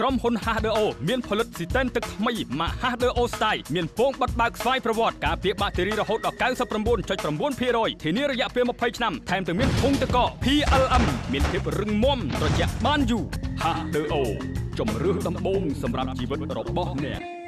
ក្រុមហ៊ុន H2O មានផលិតស៊ីតែនទឹកថ្មីម៉ាក H2O Style មានពងបတ်បើកស្វ័យប្រវត្តិការពារបាក់តេរីរហូតដល់99.9%ធានារយៈពេល20ឆ្នាំថែមទាំងមានធុងទឹកកក PLM មានភាពរឹងមាំត្រជាក់បានយូរ H2O ជំរឿសដំបូងសម្រាប់ជីវិតរបស់អ្នក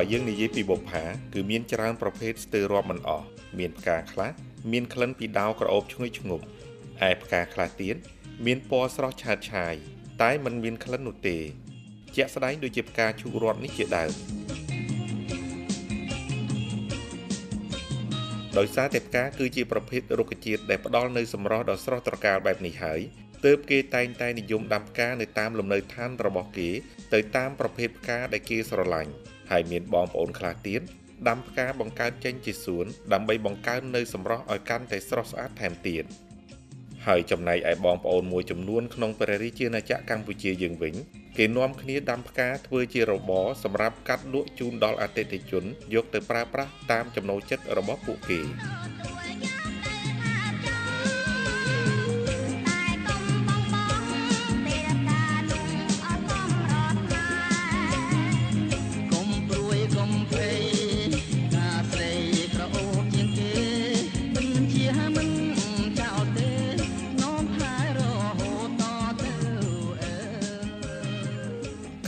បើយើងនិយាយពីបុប្ផាគឺមានច្រើនប្រភេទស្ទើររាប់មិនអស់មានផ្កាខ្លះមានក្លិនពីដាវក្រអូបឈ្ងុយឈ្ងប់ឯផ្កាខ្លះទៀតមានពណ៌ស្រស់ឆើតឆាយតែมันមានក្លិននោះទេ ជាក់ស្ដែងដូចជាផ្កាឈូករ័ត្ននេះជាដើមដោយសារតែផ្កាគឺជាប្រភេទរុក្ខជាតិដែលផ្ដល់នូវសម្រស់ដ៏ស្រស់ត្រកាលបែបនេះហើយទើបគេតែងតែនិយមដាំផ្កានៅតាមលំនៅឋានរបស់គេទៅតាមប្រភេទផ្កាដែលគេស្រឡាញ់ ហើយមានបងប្អូនខ្លះទៀតដាំផ្កាបង្កើតចេញជាសួន ដើម្បីបង្កើននៅសម្រស់ឲ្យកាន់តែស្រស់ស្អាតថែមទៀតហើយចំណែកឯបងប្អូនមួយចំនួនក្នុងព្រះរាជាណាចក្រកម្ពុជាយើងវិញគេនាំគ្នាដាំផ្កាធ្វើជារបរសម្រាប់កាត់លក់ជូនដល់អតិថិជន យកទៅប្រើប្រាស់តាមចំណូលចិត្តរបស់ពួកគេ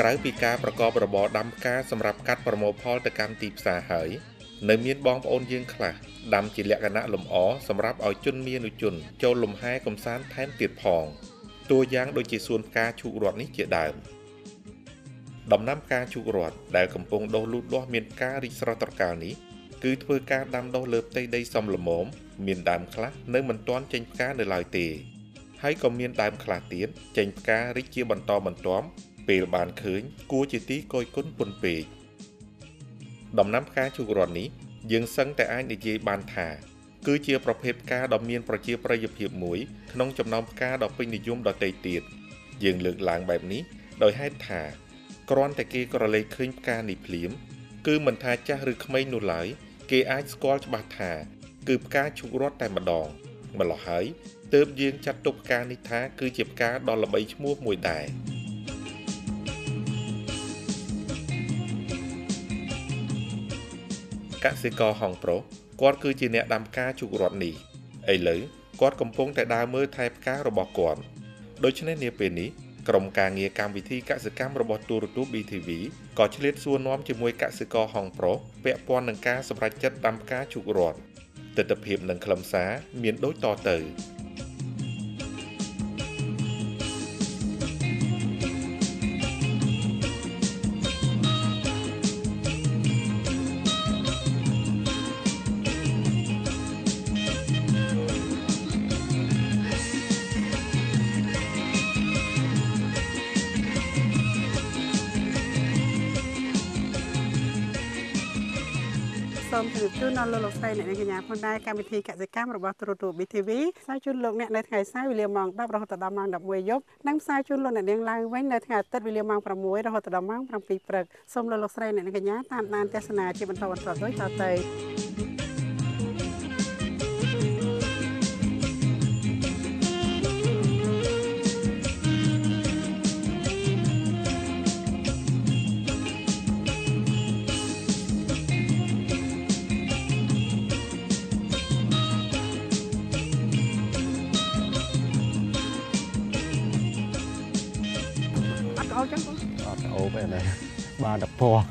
ក្រៅពីការប្រកបរបរដាំផ្កាសម្រាប់កាត់ប្រមូលផលទៅកាន់ទីផ្សារហើយ នៅមានបងប្អូនយើងខ្លះដាំជាលក្ខណៈលម្អសម្រាប់ឲ្យជនមានជនចូលលំហែកំសាន្តថែមទៀតផងតួយ៉ាងដូចជាសួនផ្កាឈូករ័ត្ននេះជាដើមដំណាំផ្កាឈូករ័ត្នដែលកំពុងដុះលូតលាស់មានផ្ការីកស្រស់ត្រកាលនេះគឺធ្វើការដាំដុះលើផ្ទៃដីសមល្មមមានដើមខ្លះនៅមិនទាន់ចេញផ្កានៅឡើយទេហើយក៏មានដើមខ្លះទៀតចេញផ្ការីកជាបន្តបន្ទាប់ ពេលបានឃើញ គួរជាទីកយគុណពុនពេកដំណាំផ្កាជូករ័ត្ននេះយើងសឹងតែអាចនិយាយបានថា គឺជាប្រភេទផ្កាដ៏មានប្រជាប្រិយភាពមួយ ក្នុងចំណោមផ្កាដ៏ពេញនិយមដទៃទៀតយើងលើកឡើងបែបនេះដោយហេតុថាគ្រាន់តែគេក្រឡេកឃើញផ្កានេះភ្លាម គឺមិនថាចាស់ឬក្មេងនោះឡើយគេអាចស្គាល់ច្បាស់ថា គឺផ្កាជូករ័ត្នតែម្ដងម្ល៉េះហើយទើបយើងចាត់ទុកផ្កានេះថាគឺជាផ្កាដ៏ល្បីឈ្មោះមួយដែរ កសិករហុងប្រុសគាត់គឺជាអ្នកដាំផ្កាជូករ័ត្ននេះឥឡូវគាត់កំពុងតែដើរមើលថែផ្ការបស់គាត់ដូច្នេះនាពេលនេះក្រុមការងារកម្មវិធីកសិកម្មរបស់ទូរទស្សន៍ BTV ក៏ឆ្លៀតសួរនាំជាមួយកសិករហុងប្រុសពាក់ព័ន្ធនឹងការសម្រេចចិត្តដាំផ្កាជូករ័ត្នទស្សនវិជ្ជានិងខ្លឹមសារមានដូចតទៅ នដល់លោកលោកស្រីអ្នកនាងកញ្ញាផងដែរកម្មវិធីកសិកម្មរបស់ទូរទស្សន៍ BTV ផ្សាយជូនលោកអ្នកនៅថ្ងៃសៅរ៍វេលាម៉ោង10រហូតដល់ម៉ោង11យប់និងផ្សាយជូនលោកអ្នកនាងឡើងវិញនៅថ្ងៃអាទិត្យវេលាម៉ោង6រហូតដល់ម៉ោង7ព្រឹកសូមលោកលោកស្រីអ្នកនាងកញ្ញាតាមដានទស្សនាជាបន្តបន្ទាប់ដូចតទៅ អត់ក្អោចឹងបងអត់អូបឯណាបានតែពណ៌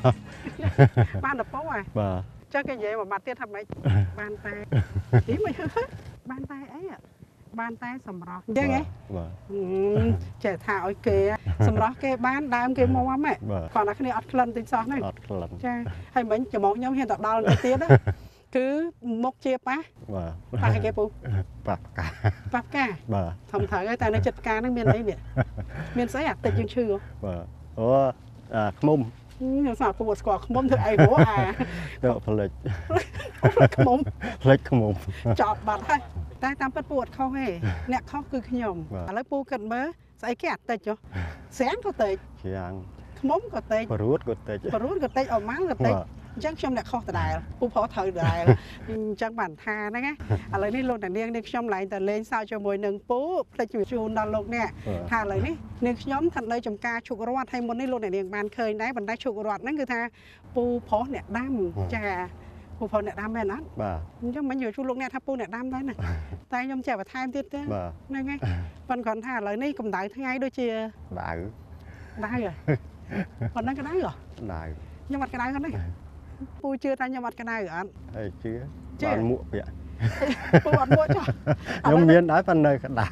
បានតពោហ៎បាទចឹងគេនិយាយមួយម៉ាត់ទៀតថាម៉េចបានតែហីមិនបានតែអីហ៎បានតែសម្រស់អញ្ចឹងហ៎បាទហឹមចេះថាឲ្យគេសម្រាប់គេបានដើមគេមកហ្មងបាទគាត់ថាគ្នាអត់ក្លិនតិចសោះហ្នឹងអត់ក្លិនចាហើយមិញចំមកខ្ញុំហ៊ានទៅដល់ទៅទៀតណា គឺមុខជាប៉ះបាទប៉ះឲ្យគេពូប៉ះផ្កាប៉ះផ្កាបាទធំត្រូវហើយតែនៅចិត្តផ្កាហ្នឹងមានអីនេះមានស្អីអាតិចយើងឈឺហ៎បាទអូអាខ្មុំហឹមខ្ញុំស្គាល់ពូអត់ស្គាល់ខ្មុំធ្វើអីហ៎អាទៅផ្លិចខ្មុំផ្លិចខ្មុំចោតបាត់ហើយតែតាមពិតពូអត់ខុសទេអ្នកខុសគឺខ្ញុំបាទឥឡូវពូគិតមើលស្អីគេអាតិចចុះស្រាំងក៏តិចជាងខ្មុំក៏តិចបរួតក៏តិចបរួនក៏តិចអម៉ាល់ក៏តិចបាទ អញ្ចឹងខ្ញុំអ្នកខុសដដែលពូប្រុសត្រូវដដែលអញ្ចឹងបានថាហ្នឹងណាឥឡូវនេះលោកតានាងនេះខ្ញុំឡើងតែលេងសើចជាមួយនឹងពូផ្លេចជម្រាបជូនដល់លោកអ្នកបាទថាឥឡូវនេះនាងខ្ញុំឋានដីចំការជុករ័ត្នហើយមុននេះលោកអ្នកនាងបានឃើញដែរប៉ុន្តែជុករ័ត្នហ្នឹងគឺថាពូប្រុសអ្នកដាំចាពូប្រុសអ្នកដាំមែនអត់បាទអញ្ចឹងមិនយកជួលោកអ្នកថាពូអ្នកដាំដែរណាតែខ្ញុំចេះបន្ថែមទៀតទេបាទហ្នឹងហើយប៉ុន្តែគាត់ថាឥឡូវនេះកម្ដៅថ្ងៃដូចជាដៅដៅហ៎ប៉ុណ្ណឹងក៏ដៅហ៎ដៅខ្ញុំអត់ក្ដៅហ្នឹងទេ ពូជឿថាខ្ញុំអត់ក្ដៅអត់ហើយជឿជឿបានមួកពាក់ពូអត់មួយចុះខ្ញុំមានដែរប៉ុន្តែក្តៅ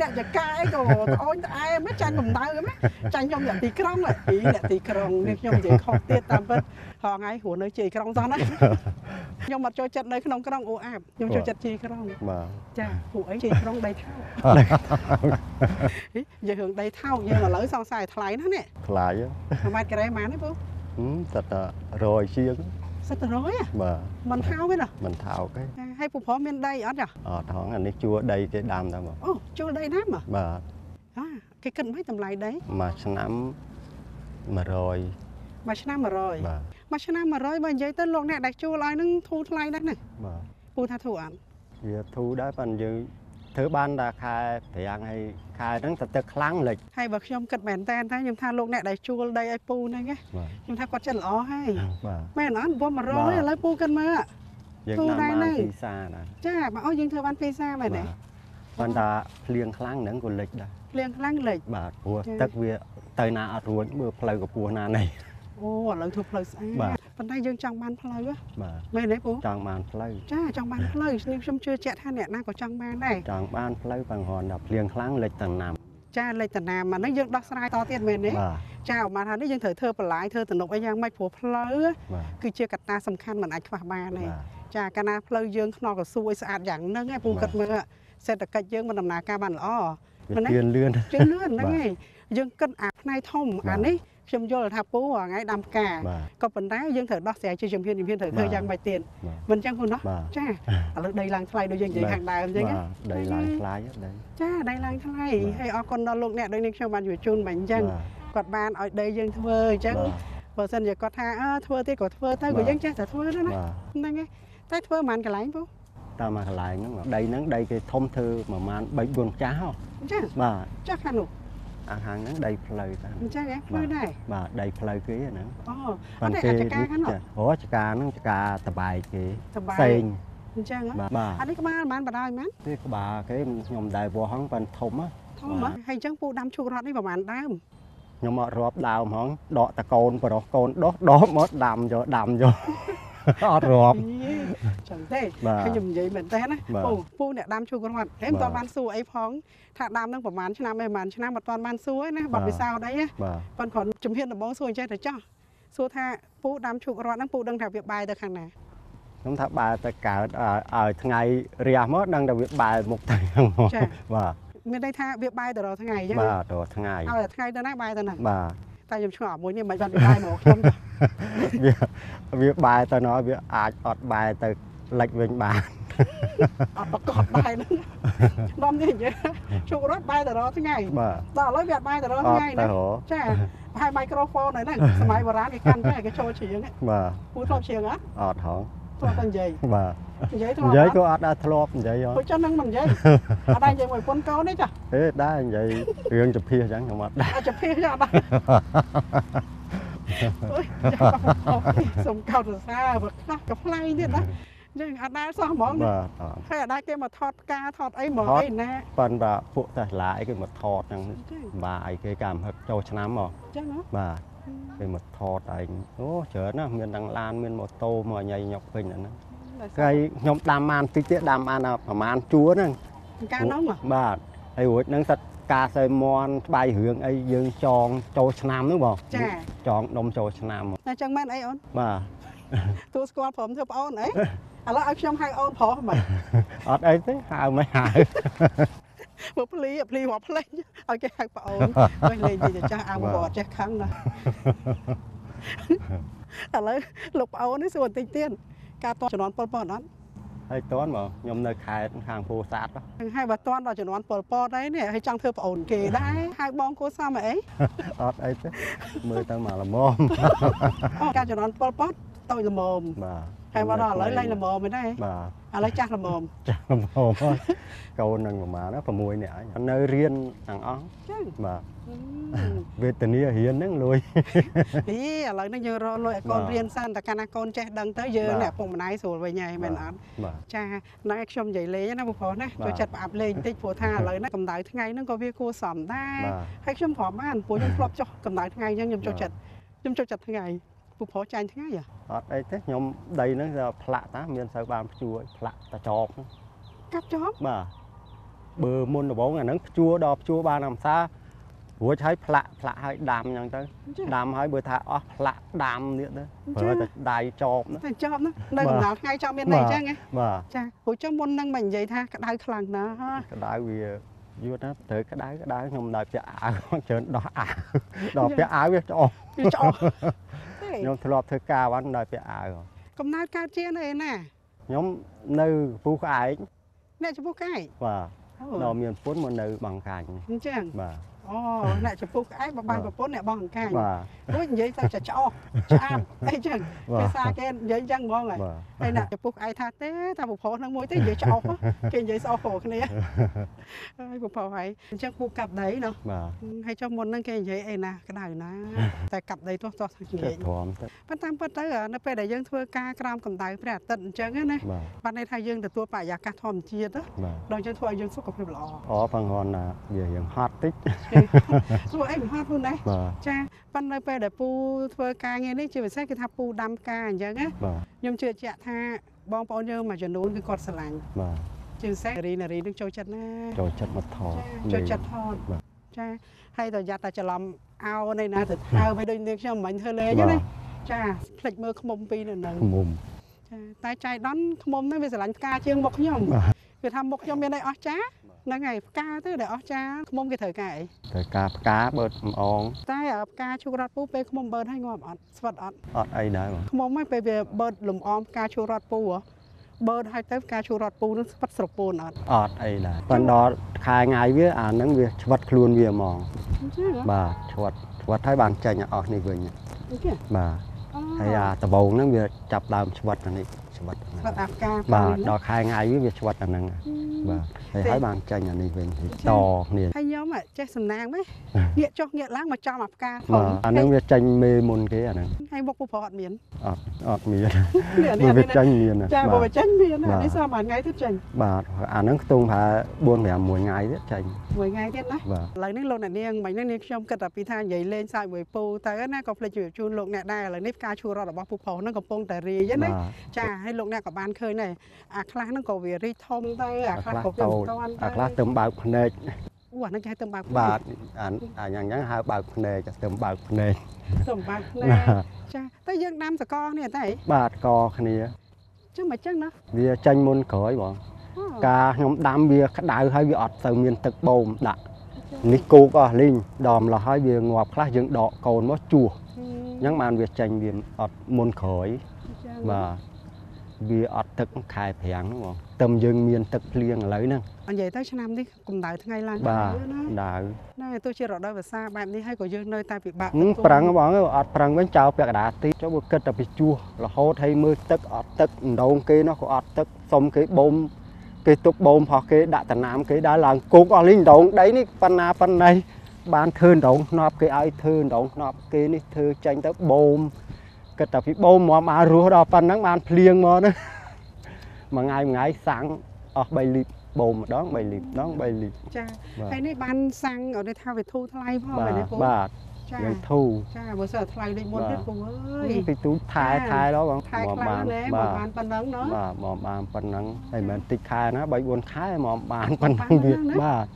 អ្នកចកាអីក៏អូនត្អែមិនចាញ់កម្ដៅហ្មងចាញ់ខ្ញុំអ្នកទីក្រុងហ៎ពីអ្នកទីក្រុងនេះខ្ញុំនិយាយខុសទៀតតាមពិតហងៃហួរនៅជ័យក្រុងសោះណាខ្ញុំអត់ចូលចិត្តនៅក្នុងក្រុងអូអាបខ្ញុំចូលចិត្តជ័យក្រុងបាទចាពួកអីជ័យក្រុងដីថោកយើងរឿងដីថោកយើងឥឡូវសង្ស័យថ្លៃណាស់នេះខ្លាច1ម៉ែត្រការ៉េប៉ុន្មានទេពូ ហឹមតែតែរយជាងសិតទៅរយហ៎បាទមិនថោកទេណាមិនថោកទេចាហើយពូប្រុសមានដីអត់ចាអត់ថងអានេះជួដីគេដាំតែមកអូជួលដីណាស់មកបាទអាគេគិតមិនតម្លៃដីមួយឆ្នាំ100មួយឆ្នាំ100បាទមួយឆ្នាំ100បើនិយាយទៅលោកអ្នកដែលជួលឲ្យនឹងធូរថ្លៃណាស់ណាបាទពូថាធូរអត់វាធូរដែរប៉ុន្តែយើង ធ្វើបានតែខែប្រាំងហើយខែហ្នឹងទៅទឹកខ្លាំងលិចហើយបើខ្ញុំគិតមែនតើតែខ្ញុំថាលោកអ្នកដែលជួលដីឲ្យពូហ្នឹងណាបាទខ្ញុំថាគាត់ចិត្តល្អហើយបាទមែនអត់ព្រោះបាទ100ឥឡូវពូគិតមើលយើងធូរដាំដែរបានហ្នឹងពីសាដែរចាបើអស់យើងធ្វើបានភាសាមែនទេប៉ុន្តែភ្លៀងខ្លាំងហ្នឹងក៏លិចដែរភ្លៀងខ្លាំងលេចបាទព្រោះចា៎ទឹកវាទៅណាអត់រួចមើលផ្លូវកពស់ណានេះអូឥឡូវធ្វើផ្លូវស្អាបាទត ប៉ុន្តែយើងចង់បានផ្លូវហ៎បាទមែនទេពូចង់បានផ្លូវចាចង់បានផ្លូវនេះខ្ញុំជឿជាក់ថាអ្នកណាក៏ចង់បានដែរចង់បានផ្លូវបង្ហន់ដល់ភ្លៀងខ្លាំងលិចតំណាំចាលេចតាណាមកហ្នឹងយើងដោះស្រាយតទៀតមែនទេបាទចាអមថានេះយើងត្រូវធ្វើបន្លាយធ្វើទំនប់អីយ៉ាងម៉េចព្រោះផ្លូវបាទគឺជាកត្តាសំខាន់មិនអាចខ្វះបានទេបាទចាកាលណាផ្លូវយើងខ្នល់កស៊ូឲ្យស្អាតយ៉ាងហ្នឹងឯងពូបាទគិតមើលសេដ្ឋកិច្ចយើងមិនដំណើរការបានល្អវាមែនទេទៀនលឿនជឿនលឿនហ្នឹងបាទឯងយើងគិតអាផ្នែកធំបាទអានេះ ខ្ញុំយល់ថាពូថ្ងៃដាំផ្កាបាទក៏ប៉ុន្តែយើងត្រូវដោះស្រាយជាជំហានជំហានត្រូវធ្វើបាទយ៉ាងម៉េចទៀតបាទមិនចឹងពូណោះបាទចាឥឡូវដីឡើងថ្លៃដូចយើងនិយាយខាងដើមអញ្ចឹងណាបាទដីឡើងខ្លាយដីចាដីឡើងថ្លៃបាទហើយអរគុណដល់លោកអ្នកដូចនេះខ្ញុំបានជួយជូនបាញ់អញ្ចឹងបាទគាត់បានឲ្យដីយើងធ្វើអញ្ចឹងបាទបើសិនជាគាត់ថាអើធ្វើទៀតក៏ធ្វើទៅបាក៏ទយើងចេះតែធ្វើទៅណាបាទហ្នឹងឯងតែធ្វើប៉ុន្មានកន្លែងពូតាមមកកន្លែងហ្នឹងដីហ្នឹងដីគេធំធ្វើប្រហែល3 4ចាស់ហ៎អញ្ចឹងបាទចាស់ខាងនោះ អាខាងហ្នឹងដីផ្លូវតាអញ្ចឹងឯងធ្វើដែរបាទដីផ្លូវគេហ្នឹងអូអត់ទេអាចការខាងនោះចាអូចកាហ្នឹងចកាតបែកគេតបែកផ្សេងអញ្ចឹងហ៎បាទបាទអានេះក្បាលមិនបានបដ ாய் មែននេះក្បាលគេខ្ញុំដែរវោះហ្នឹងប៉ាន់ធំហ៎ធធំហ៎ហើយអញ្ចឹងពូដាំឈូករត់នេះប្រហែលដើមខ្ញុំអត់រាប់ដើមហ្មងដកតកូនប្រុសកូនដុះដុះមកដាំយកដាំយក អត់រាប់ចឹងទេបាទហើយខ្ញុំនិយាយមែនតើណាបាទពូពូអ្នកដាំឈូករត់ហេមិនបាទទាន់បានសួរអីផងថាដាំនឹងប្រហែលឆ្នាំឯប្រហែលឆ្នាំអត់ទាន់បានសួរឯណាបាបាទត់ពិសោធន៍អីណាបាទប៉ុន្តែគ្រាន់ជំហានដំបូងសួរអញ្ចេះទៅចោះសួរថាពូដាំឈូករត់ហ្នឹងពូដឹងថាវាបាយទៅខាងណាខ្ញុំថាបែរទៅកើតឲ្យឲ្យថ្ងៃរះមកដឹងតែវាបែរមុខទៅហ្នឹងមកចា៎បាទមានន័យថាវាបាយទៅរាល់ថ្ងៃអញ្ចឹងបាទរាល់ថ្ងៃឲ្យតែថ្ងៃទៅណាបាយទៅណាបាទ តែខ្ញុំឆ្ងល់មួយនេះមិនបាច់វាបាយមកខ្ញុំទេវាវាបែរទៅណោះវាអាចអត់បែរទៅលិចវិញបានអត់ប្រកបបាយហ្នឹងដំនេះនិយាយជក់រត់បាយទៅរាល់ថ្ងៃបាទដល់ឥឡូវវាអត់បាយទៅរាល់អត់ថ្ងៃទៅណារចាប្រហែលមីក្រូហ្វូនហើយហ្នឹងសម័យបុរាណគេកាន់តែគេចូលជ្រៀងបាទពូធ្លាប់ជ្រៀងអត់អត់ហង ធ្លាប់តែនិយាយបាទនិយាយធ្លានិប់យាយអត់ក៏អត់ដែរធ្លាប់និយាយអពូត់ចុះហ្នឹងមិននិយាយអត់ដែរនិយាយមួយប៉ុនកូនទេចាអេដែរនិយាយរឿងចភាសអញ្ចឹងខ្ញុំអត់ដែរអាចភេទអត់ដែរអើយសុំកោតសរសើរបើខ្លះក៏ផ្លែងទៀតណាយើងអត់ដែរសោះហ្មងណាបាទអត់ហើយអត់ដែរគេមកថតផ្កាថតអីមកថតអីណាប៉ុន្តែពួកតែឡាអីគេមកថតហ្នឹងចាបាទអីគេកម្មហឹកចូលឆ្នាំមកចឹងហ៎បាទ គេមកថតឯងអូច្រើនណាស់មានទាំងឡានមានម៉ូតូមកញ៉ៃញុកពេញអាហ្នឹងគេខ្ញុំដាំបានតិចទៀតដាំបានតែប្រហែលជួរហ្នឹងការនោះហ៎បាទហើយរួចហ្នឹងសិតការសើមន់ស្បាយរឿងអីយើងចងចូលឆ្នាំហ្នឹងបងចាចងដុំចូលឆ្នាំមកតែចឹងមែនអីអូនបាទទូស្គាល់ព្រមធ្វើប្អូនអីឥឡូវឲ្យខ្ញុំហៅអូនប្រុសមិនអត់អីទេហៅមិនហៅ មកភ្លីភ្លីរាប់ភ្លេងឲ្យគេហៅប្អូនវិញលេងនិយាយទៅចាស់អើមកអត់ចេះខឹងណាឥឡូវលោកប្អូននេះសួរបន្តិចទៀតការតជំនាន់ប៉ុលពតអត់ហើយតន់បងខ្ញុំនៅខេត្តខាងពោធិ៍សាត់ហ្នឹងហើយបើតន់ដល់ជំនាន់ប៉ុលពតអីនេះហើយចង់ធ្វើប្អូនគេដែរហៅបងគួសមអីអត់អីទេមើលទៅមកល្មមអូការជំនាន់ប៉ុលពតតូចល្មមបាទ ហើយមកដល់ឥឡូវលែងល្មមមិនដែរបាទឥឡូវចាស់ល្មមចាស់ល្មមហើយកូននឹងប្រហែលណា6នាក់ហើយនៅរៀនទាំងអស់ចឹងបាទអឺវេទនារៀនហ្នឹងលួយអីឥឡូវនេះយើងរកលុយឲ្យកូនបាទរៀនសិនតែកាលណាកូនចេះដឹងទៅយើងបាទអ្នកពុកម្ដាយស្រួលវិញហើយមែនអត់បាទចាហ្នឹងឯងខ្ញុំនិយាយលេងណាបងប្រុសណាបាទចូលចិត្តប្រអាប់លេងបន្តិចព្រោះថាឥឡូវណាកម្ដៅថ្ងៃហ្នឹងក៏វាគួរសមដែរបាទហើយខ្ញុំព្រមបានព្រោះខ្ញុំធ្លាប់ចុះកម្ដៅថ្ងៃអញ្ចឹងខ្ញុំចូលបាទចិត្តខ្ញុំចូលចិត្តថ្ងៃ ពូប្រុសចាញ់ថ្ងៃហ៎អត់អីទេខ្ញុំដីហ្នឹងទៅផ្លាក់តាមានសូវបានភ្ជួរផ្លាក់តាចប់ហ្នឹងកាប់ចប់បាទបើមុនដំបូងអាហ្នឹងភ្ជួរដល់ភ្ជួរបានអំសារួចហើយផ្លាក់ផ្លាក់ហើយដាំអញ្ចឹងទៅចាដាំហើយបើថាអស់ផ្លាក់ដាំទៀតទៅប្រើតែដៃចប់ណាតែចប់ណានៅបាទកម្ដៅថ្ងៃចប់មានន័យអញ្ចឹងហ៎បាទចាព្រោះចុះមុនហ្នឹងមិននិយាយថាក្ដៅខ្លាំងណាស់ក្តៅវាយូរណាស់ត្រូវក្តៅក្តៅខ្ញុំដល់ពាក់អាវច្រើនដោះអាវដល់ពាក់អាវវាច្អស់វាច្អស់ទេ ខ្ញុំធ្លាប់ធ្វើការបានដល់ពាក់អាវកំណើតកើតជានៅឯណាខ្ញុំនៅពូក្អែកអ្នកចំពោះកាយបាទអូដល់មានពុនមកនៅបង្កាញ់អញ្ចឹងបាទ អូអ្នកចំពោះក្អែកបបានប្រពន្ធអ្នកបងអង្កាញបាទរួចនិយាយទៅចច្អស់ឆ្អាតអីចឹងបាទភាសាគេនិយាយអញ្ចឹងហ្មងហើយបាទហើយអ្នកចំពោះក្អែកថាទេតែប្រពន្ធហ្នឹងមួយទេនិយាយច្អស់ហ៎គេនិយាយស្អស់ព្រោះគ្នាហើយប្រពន្ធហើយអញ្ចឹងពូកាប់ដីណោះបាទហើយចុះមុនហ្នឹងគេនិយាយអីណាក្តៅណាតែកាប់ដីទោះទោះនិចេះយាយទ្រាំទៅប៉ុន្តែតាមពិតទៅនៅពេលដែលយើងធ្វើការក្រោមកម្ដៅព្រះអាទិត្យអញ្ចឹងណាបាទបានន័យថាយើងទទួលបរិយាកាសធម្មជាតិណាបាទដល់អញ្ចឹងធ្វើឲ្យយើងសុខភាពល្អអផងគាត់ណាវារៀងហត់តិចធ្វើអីមិនហត់ពូណាបាទចាប៉ុន្តែនៅពេលដែលពូធ្វើការងារនេះជាពិសេសគឺថាពូដាំផ្កាអញ្ចឹងណាបាទខ្ញុំជឿជាក់ថាបងប្អូនយើងមួយចំនួនគឺគាត់ស្រឡាញ់បាទជាពិសេសនារីនារីនឹងចូលចិត្តណាចូលចិត្តមកថតចាចូលចិត្តថតបាទចាហើយតយ៉ាត់តែច្រឡំអោនៃណាទៅថើមិនដូចនាងខ្ញុំមិនធ្វើលេងបាទណាចាភ្លេចមើលខ្មុំពីរនៅនឹងមុំចាតែចៃដន្យខ្មុំហ្នឹងវាស្រឡាញ់ផ្កាជាងមុខខ្ញុំបាទវាថាមុខខ្ញុំមានអីអស់ចា ហ្នឹងហើយផ្កាទៅដែលអស់ចាខ្មុំគេត្រូវការអីត្រូវការផ្កាបើកអំអងតែផ្កាឈូករត់ពូពេលខ្មុំបឺតឲ្យងាប់អត់ស្វិតអត់អត់អីដែរបងខ្មុំហ្នឹងពេលវាបឺតលំអមផ្កាឈូរត់ពូហ៎បឺតឲ្យទៅផ្កាឈូរត់ពូនឹងស្វិតស្រពោនអត់អត់អីដែរប៉ុន្តែដល់ខែថ្ងៃវាអាហ្នឹងវាឆ្វិតខ្លួនវាហ្មងអញ្ចឹងហ៎បាទឆ្វិតឆ្វិតហើយបានចេញអស់នេះវិញអញ្ចឹងបាទអូហើយអាដបងហ្នឹងវាចាប់ដើមឆ្វិតអានេះ ឆ្វិតឆ្វិតអាផ្កាបាទដល់ខែថ្ងៃវាឆ្វិតអាហ្នឹងបាទហើយហើយបានចាញ់អានេះវិញតគ្នាហើយខ្ញុំចេះសំណាងម៉េចងាកចុះងាកឡើងមកចំអាផ្កាផងអាហ្នឹងវាចាញ់មេមុនគេអាហ្នឹងហើយមុខពូប្រុសអត់មានអត់អត់មានវាចាញ់មានចាបើវាចាញ់មានអានេះសមមួយថ្ងៃទៅចាញ់បាទអាហ្នឹងខ្ទង់ប្រហែល4 5មួយថ្ងៃទៀតចាញ់មួយថ្ងៃទៀតណាឥឡូវនេះលោកអ្នកនាងមិនហ្នឹងនាងខ្ញុំគិតតែពីថានិយាយលេងសើចមួយពូទៅណាក៏ភ្លេចជម្រាបជូនលោកអ្នកដែរឥឡូវនេះផ្កាឈូររត់របស់ពូប្រុសហ្នឹងកំពុងតែរីយណាចាហើយហើយលោកអ្នកក៏បានឃើញដែរអាខ្លះហ្នឹងក៏វារីកធំទៅអាអាខ្លះខ្លះក៏វាតូមិនចតាន់អាខ្លះទៅបើកភ្នែកអូអាហ្នឹងគេហៅទៅបើកបាទអាអាយ៉ាងហ្នឹងហៅបើកភ្នែកទៅបើកភ្នែកទៅបើកភ្នែណាកចាតែយើងដាំសកលនេះតែបាទកគ្នាចឹងមិនចឹងណាវាចាញ់មុនក្រោយបងអូការខ្ញុំដាំវាក្តៅហើយវាអត់ទៅមានទឹកបូមដាក់នេះគោកអស់លីងដមឡោះហើយវាងាប់ខ្លះយើងដកកូនមកជួសអញ្ចឹងបានវាចាញ់វាអត់មុនក្រោយចាបាទ វាអត់ទឹកខែប្រាំងហ្នឹងបងតែយើងមានទឹកភ្លៀងឥឡូវហ្នឹងនិយាយទៅឆ្នាំនេះកម្ដៅថ្ងៃឡើងបាទហើយណាដាវណាទោះជារដូវវស្សាបែបនេះហើយក៏យើងនៅតែពិបាកហឹមទទួលប្រាំងបងអត់ប្រាំងវិញចោលពាក់កណ្ដាលទីចុះវាគិតតែពីជួសរហូតឲ្យមើលទឹកអត់ទឹកដងគេនោះក៏អត់ទឹកសុំគេបូមគេទុកបូមផោះគេដាក់តំណាមគេដើរឡើងគោកអស់លីងដងដីនេះប៉ុណ្ណាប៉ុណ្ណេះបានធ្វើដងធ្នប់គេឲ្យធ្វើដងធ្នប់គេនេះធ្វើចាញ់ទៅបូម គិតតែពីបូមមកបានរស់ដល់ប៉ុណ្ណឹងបានភ្លៀងមកហ្នឹងមួយថ្ងៃមួយថ្ងៃសាំងអស់3លីត្របូមម្ដង3លីត្រម្ដង3លីត្រចាហើយនេះបានសាំងគេថាវាធូរថ្លៃផងមែនទេពូបាទចាធូរចាបើសិនថ្លៃដូចមុនទេពូអើយពីទូថែថែដល់បងថែខ្លាំងណាស់មកបានប៉ុណ្ណឹងណាបាទមកបានប៉ុណ្ណឹងហើយមិនតិចខែណា3 4ខែមកបានប៉ុណ្ណឹងទៀតបាទ